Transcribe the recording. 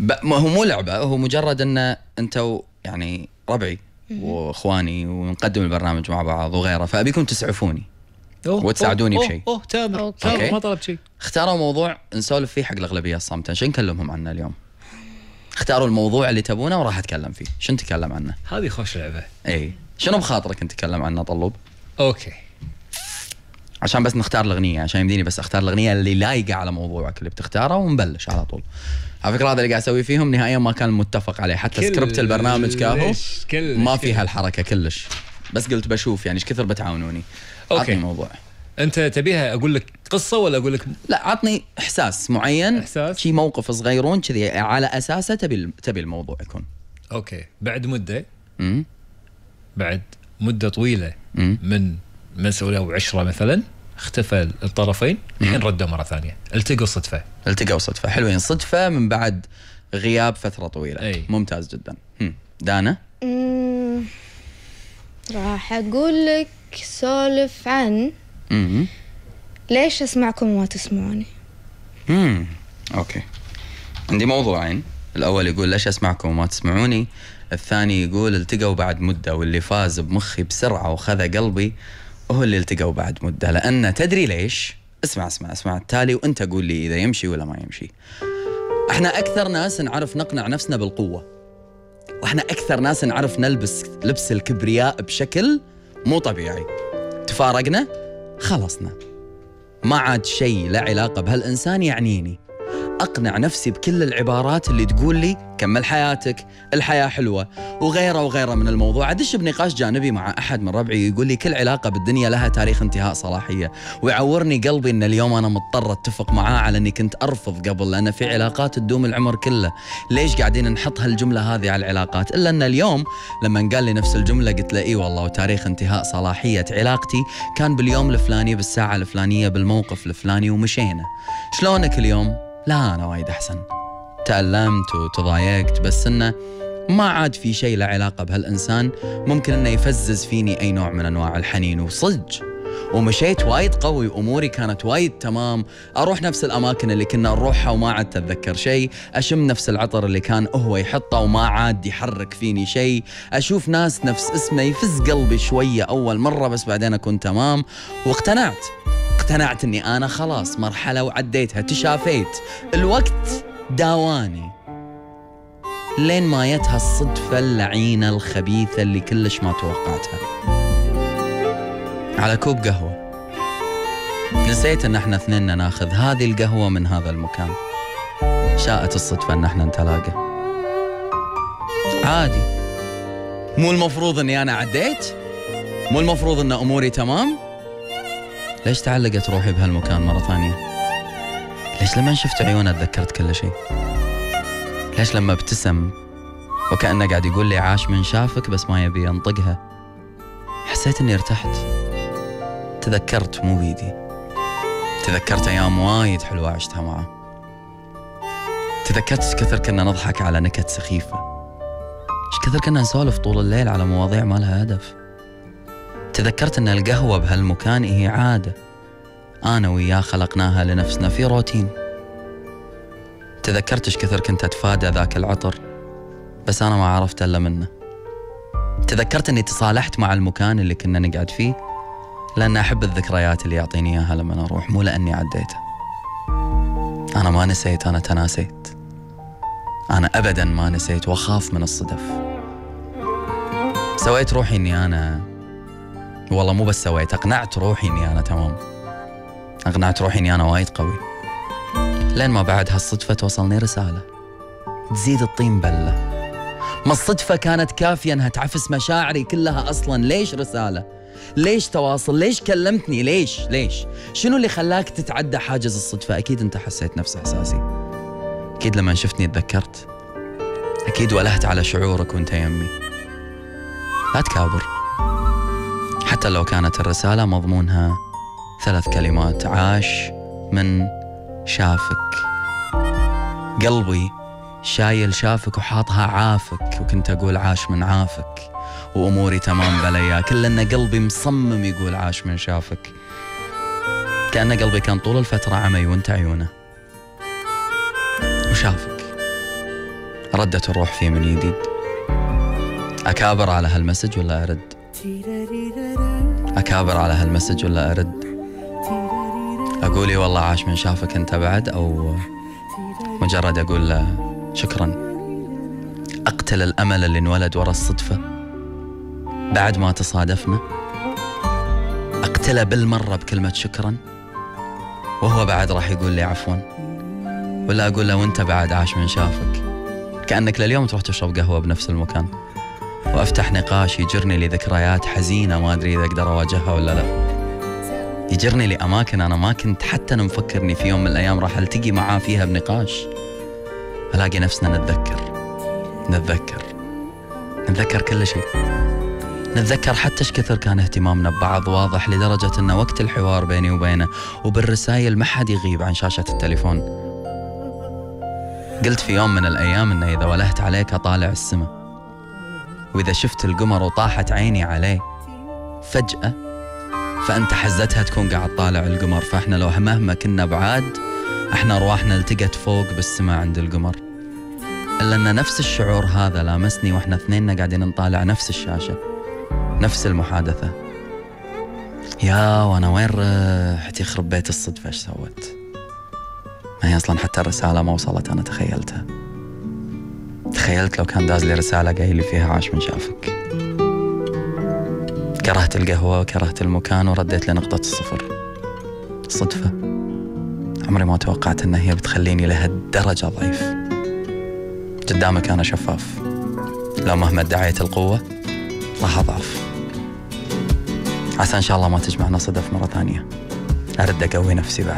ب... ما هو مو لعبة هو مجرد أن أنتوا يعني ربعي وإخواني ونقدم البرنامج مع بعض وغيره فأبيكم تسعفوني أوه، وتساعدوني أوه، بشيء. أوه تامر. تامر okay. ما طلبت شيء. اختاروا موضوع نسولف فيه حق الأغلبية الصامتة. شو نكلمهم عنه اليوم؟ اختاروا الموضوع اللي تبونه وراح أتكلم فيه. شو نتكلم عنه؟ هذه خوش لعبة. اي شنو بخاطرك نتكلم عنه طلب okay. عشان بس نختار الأغنية عشان يمديني بس أختار الأغنية اللي لايقة على موضوعك اللي بتختاره ونبلش على طول. على فكرة هذا اللي قاعد أسوي فيهم نهائيا ما كان متفق عليه. حتى سكريبت البرنامج كاهو ما في كلش. هالحركة كلش. بس قلت بشوف يعني إيش كثر بتعاونوني. عطني موضوع. أنت تبيها أقول لك قصة ولا أقول لك؟ لا عطني إحساس معين إحساس؟ شي موقف صغيرون كذي على أساسه تبي تبي الموضوع يكون. okay. بعد مدة امم بعد مدة طويلة امم من مسؤولية أو عشرة مثلا اختفى الطرفين الحين ردوا مرة ثانية. التقوا صدفة. التقوا صدفة. حلوين. صدفة من بعد غياب فترة طويلة. أي. ممتاز جدا. هم. دانا؟ مم، راح أقول لك سولف عن ليش أسمعكم وما تسمعوني. امم أوكي. عندي موضوعين الأول يقول ليش أسمعكم وما تسمعوني؟ الثاني يقول التقوا بعد مدة واللي فاز بمخي بسرعة وخذ قلبي. هو اللي التقوا بعد مدة لأن تدري ليش؟ اسمع اسمع اسمع التالي وأنت قول لي إذا يمشي ولا ما يمشي. إحنا أكثر ناس نعرف نقنع نفسنا بالقوة. وإحنا أكثر ناس نعرف نلبس لبس الكبرياء بشكل مو طبيعي. تفارقنا؟ خلصنا. ما عاد شيء له علاقة بهالإنسان يعنيني. أقنع نفسي بكل العبارات اللي تقول لي كمل حياتك الحياة حلوة وغيره وغيره من الموضوع. أدش بنقاش جانبي مع أحد من ربعي يقول لي كل علاقة بالدنيا لها تاريخ انتهاء صلاحية ويعورني قلبي أن اليوم أنا مضطر أتفق معاه على أني كنت أرفض قبل لأن في علاقات تدوم العمر كله. ليش قاعدين نحط هالجملة هذه على العلاقات؟ إلا أن اليوم لما قال لي نفس الجملة قلت له إي والله وتاريخ انتهاء صلاحية علاقتي كان باليوم الفلاني بالساعة الفلانية بالموقف الفلاني ومشينا. شلونك اليوم؟ لا أنا وايد أحسن. تألمت وتضايقت بس إنه ما عاد في شيء له علاقة بهالإنسان. ممكن إنه يفزز فيني أي نوع من أنواع الحنين وصدق. ومشيت وايد قوي وأموري كانت وايد تمام. أروح نفس الأماكن اللي كنا نروحها وما عاد اتذكر شيء أشم نفس العطر اللي كان هو يحطه وما عاد يحرك فيني شيء أشوف ناس نفس اسمه يفز قلبي شوية أول مرة بس بعدين أكون تمام. واقتنعت. اقتنعت اني أنا خلاص مرحلة وعديتها. تشافيت. الوقت داواني. لين ما جت هالصدفه اللعينة الخبيثة اللي كلش ما توقعتها. على كوب قهوة. نسيت إن إحنا اثنين ناخذ هذه القهوة من هذا المكان. شاءت الصدفة إن إحنا نتلاقى. عادي. مو المفروض إني أنا عديت. مو المفروض إن أموري تمام. ليش تعلقت روحي بهالمكان مرة ثانية؟ ليش لما شفت عيونه تذكرت كل شيء؟ ليش لما ابتسم وكأنه قاعد يقول لي عاش من شافك بس ما يبي ينطقها حسيت إني ارتحت. تذكرت مو بيدي. تذكرت أيام وايد حلوة عشتها معه. تذكرت إيش كثر كنا نضحك على نكت سخيفة. إيش كثر كنا نسولف طول الليل على مواضيع ما لها هدف. تذكرت أن القهوة بهالمكان هي عادة. أنا وياه خلقناها لنفسنا في روتين. تذكرت إيش كثر كنت أتفادى ذاك العطر بس أنا ما عرفت إلا منه. تذكرت إني تصالحت مع المكان اللي كنا نقعد فيه لأن أحب الذكريات اللي يعطيني إياها لما أروح مو لأني عديته. أنا ما نسيت أنا تناسيت. أنا ابدا ما نسيت وأخاف من الصدف. سويت روحي إني أنا والله مو بس سويت أقنعت روحي إني أنا تمام. أقنعت روحي إني أنا وايد قوي. لين ما بعد هالصدفة توصلني رسالة. تزيد الطين بلة. ما الصدفة كانت كافية إنها تعفس مشاعري كلها أصلا. ليش رسالة؟ ليش تواصل؟ ليش كلمتني؟ ليش؟ ليش؟ شنو اللي خلاك تتعدى حاجز الصدفة؟ أكيد أنت حسيت نفس إحساسي. أكيد لما شفتني تذكرت. أكيد ولهت على شعورك وأنت يمي. لا تكابر. حتى لو كانت الرسالة مضمونها ثلاث كلمات. عاش من شافك. قلبي شايل شافك وحاطها عافك وكنت أقول عاش من عافك وأموري تمام بليا. كل أن قلبي مصمم يقول عاش من شافك. كأن قلبي كان طول الفترة عمي وانت عيونه. وشافك. ردت الروح فيه من جديد أكابر على هالمسج ولا أرد؟ أكابر على هالمسج ولا أرد؟ أقولي والله عاش من شافك أنت بعد أو مجرد أقول له شكرا. أقتل الأمل اللي انولد ورا الصدفة بعد ما تصادفنا. أقتله بالمرة بكلمة شكرا وهو بعد راح يقول لي عفوا. ولا أقول له وأنت بعد عاش من شافك. كأنك لليوم تروح تشرب قهوة بنفس المكان. وأفتح نقاش يجرني لذكريات حزينة ما أدري إذا أقدر أواجهها ولا لا. يجرني لأماكن أنا ما كنت حتى أنا مفكر إني في يوم من الأيام راح ألتقي معاه فيها بنقاش. ألاقي نفسنا نتذكر نتذكر نتذكر كل شيء. نتذكر حتى إيش كثر كان اهتمامنا ببعض واضح لدرجة أن وقت الحوار بيني وبينه وبالرسايل ما حد يغيب عن شاشة التليفون. قلت في يوم من الأيام أنه إذا ولهت عليك أطالع السماء. وإذا شفت القمر وطاحت عيني عليه فجأة فأنت حزتها تكون قاعد طالع القمر. فإحنا لو مهما كنا بعاد إحنا أرواحنا التقت فوق بالسماء عند القمر. إلا أن نفس الشعور هذا لامسني وإحنا اثنيننا قاعدين نطالع نفس الشاشة نفس المحادثة. يا وأنا وين رحت يخرب بيت الصدفة؟ إيش سوت ما هي أصلا حتى الرسالة ما وصلت أنا تخيلتها. تخيلت لو كان داز لي رسالة قايل لي فيها عاش من شافك. كرهت القهوة وكرهت المكان ورديت لنقطة الصفر. صدفة عمري ما توقعت إن هي بتخليني لهالدرجة ضعيف. قدامك أنا شفاف. لو مهما ادعيت القوة راح أضعف. عسى إن شاء الله ما تجمعنا صدف مرة ثانية. أرد أقوي نفسي بعد.